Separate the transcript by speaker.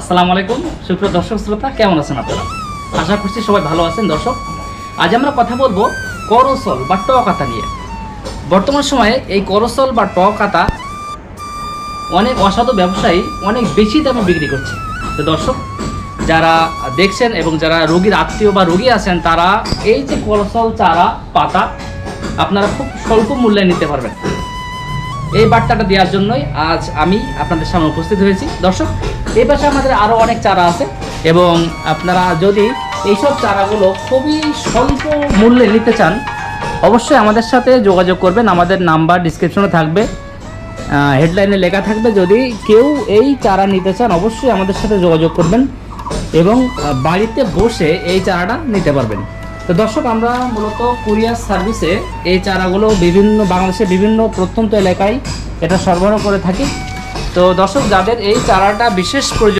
Speaker 1: আসসালামু আলাইকুম। সুপ্রিয় দর্শক শ্রোতা, কেমন আছেন আপনারা? আশা করছি সবাই ভালো আছেন দর্শক। আজ আমরা কথা বলব করসল বা ট কাতা নিয়ে। বর্তমান সময়ে এই করসল বা ট কাতা অনেক অসাধু ব্যবসায়ী অনেক বেশি দামে বিক্রি করছে। তো দর্শক, যারা দেখছেন এবং যারা রোগীর আত্মীয় বা রোগী আছেন, তারা এই যে করসল চারা পাতা আপনারা খুব স্বল্প মূল্যে নিতে পারবেন। এই বার্তাটা দেওয়ার জন্যই আজ আমি আপনাদের সামনে উপস্থিত হয়েছি। দর্শক, এই পাশে আমাদের আরও অনেক চারা আছে এবং আপনারা যদি এইসব চারাগুলো খুবই স্বল্প মূল্যে নিতে চান, অবশ্যই আমাদের সাথে যোগাযোগ করবেন। আমাদের নাম্বার ডিসক্রিপশনে থাকবে। হেডলাইনে লেখা থাকবে। যদি কেউ এই চারা নিতে চান, অবশ্যই আমাদের সাথে যোগাযোগ করবেন এবং বাড়িতে বসে এই চারাটা নিতে পারবেন। তো দর্শক, আমরা মূলত কুরিয়ার সার্ভিসে এই চারাগুলো বিভিন্ন, বাংলাদেশের বিভিন্ন প্রত্যন্ত এলাকায় এটা সরবরাহ করে থাকি। তো দর্শক, যাদের এই চারাটা বিশেষ প্রয়োজন